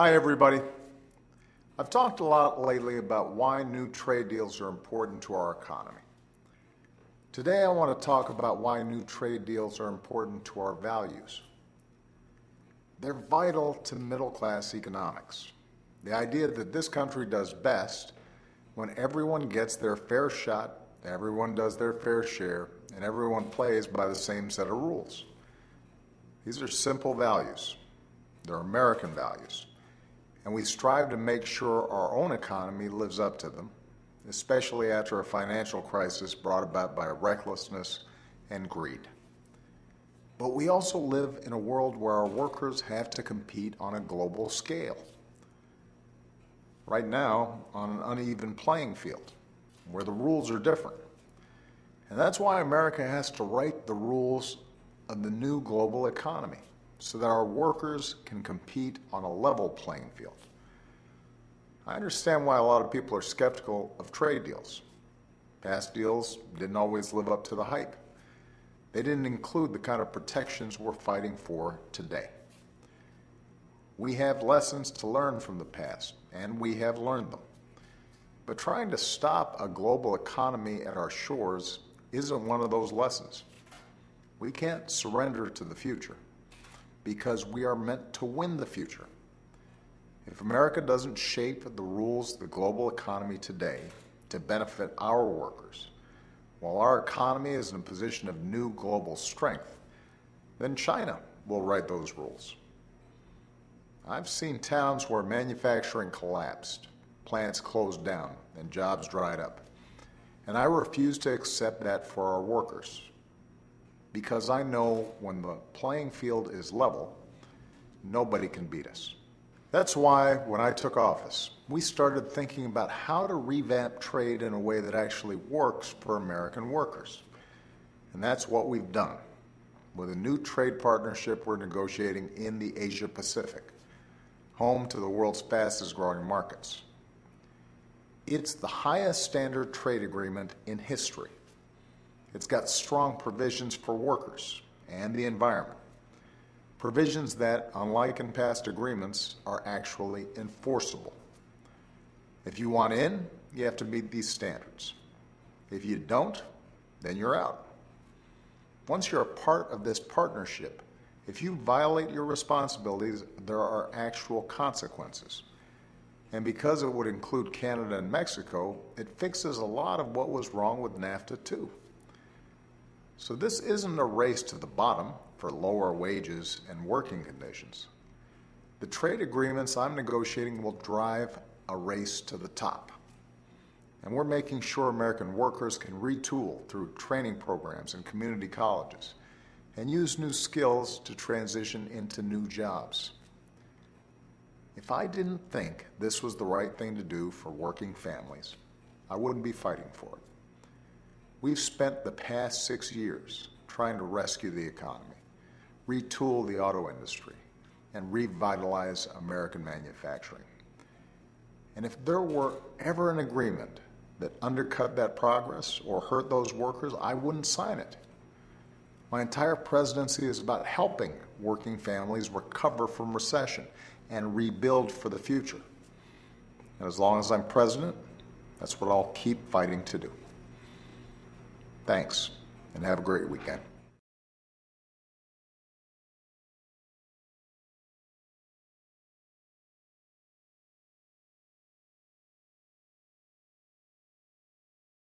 Hi, everybody. I've talked a lot lately about why new trade deals are important to our economy. Today, I want to talk about why new trade deals are important to our values. They're vital to middle class economics. The idea that this country does best when everyone gets their fair shot, everyone does their fair share, and everyone plays by the same set of rules. These are simple values. They're American values and we strive to make sure our own economy lives up to them, especially after a financial crisis brought about by recklessness and greed. But we also live in a world where our workers have to compete on a global scale. Right now, on an uneven playing field, where the rules are different. And that's why America has to write the rules of the new global economy so that our workers can compete on a level playing field. I understand why a lot of people are skeptical of trade deals. Past deals didn't always live up to the hype. They didn't include the kind of protections we're fighting for today. We have lessons to learn from the past, and we have learned them. But trying to stop a global economy at our shores isn't one of those lessons. We can't surrender to the future because we are meant to win the future. If America doesn't shape the rules of the global economy today to benefit our workers, while our economy is in a position of new global strength, then China will write those rules. I've seen towns where manufacturing collapsed, plants closed down, and jobs dried up. And I refuse to accept that for our workers because I know when the playing field is level, nobody can beat us. That's why when I took office, we started thinking about how to revamp trade in a way that actually works for American workers. And that's what we've done with a new trade partnership we're negotiating in the Asia Pacific, home to the world's fastest growing markets. It's the highest standard trade agreement in history. It's got strong provisions for workers and the environment. Provisions that, unlike in past agreements, are actually enforceable. If you want in, you have to meet these standards. If you don't, then you're out. Once you're a part of this partnership, if you violate your responsibilities, there are actual consequences. And because it would include Canada and Mexico, it fixes a lot of what was wrong with NAFTA too. So this isn't a race to the bottom for lower wages and working conditions. The trade agreements I'm negotiating will drive a race to the top. And we're making sure American workers can retool through training programs and community colleges and use new skills to transition into new jobs. If I didn't think this was the right thing to do for working families, I wouldn't be fighting for it. We've spent the past six years trying to rescue the economy, retool the auto industry, and revitalize American manufacturing. And if there were ever an agreement that undercut that progress or hurt those workers, I wouldn't sign it. My entire presidency is about helping working families recover from recession and rebuild for the future. And as long as I'm president, that's what I'll keep fighting to do. Thanks, and have a great weekend.